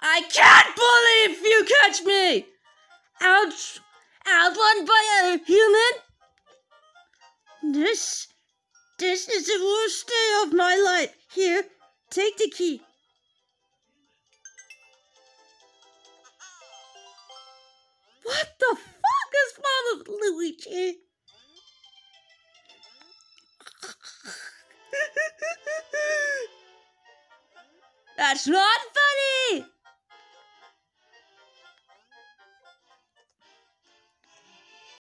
I can't believe you catch me! Ouch! Outrun by a human? This, this is the worst day of my life. Here, take the key. What the fuck is wrong with Luigi? That's not funny!